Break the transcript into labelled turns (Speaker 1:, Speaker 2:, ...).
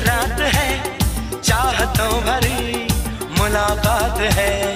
Speaker 1: रात है चाहतों भरी मुलाकात है।